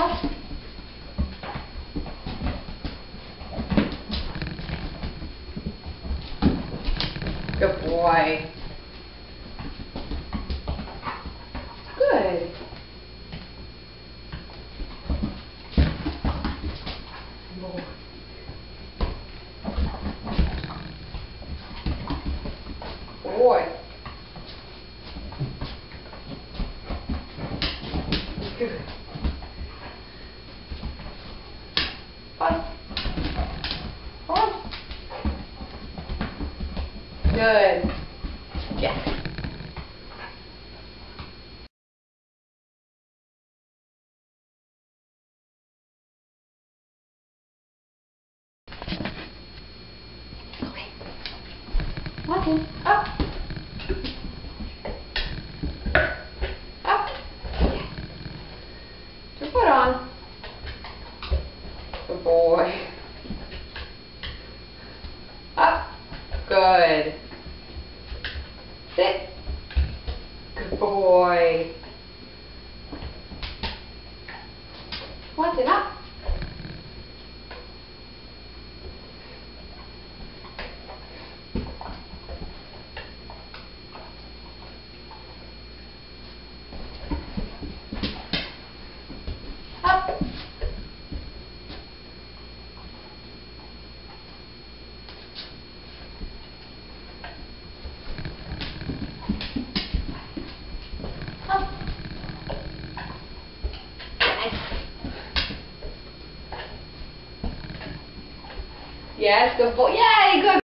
sách Good boy. Good. More. Boy. Good. Yeah. Walking. Up. Up. Yeah. Your foot on. Good boy. Boy. What's it? Up. Up. Yes, good boy. Yay, good